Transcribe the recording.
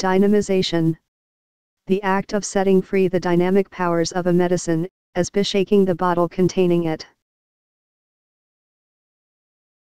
Dynamization. The act of setting free the dynamic powers of a medicine, as by shaking the bottle containing it.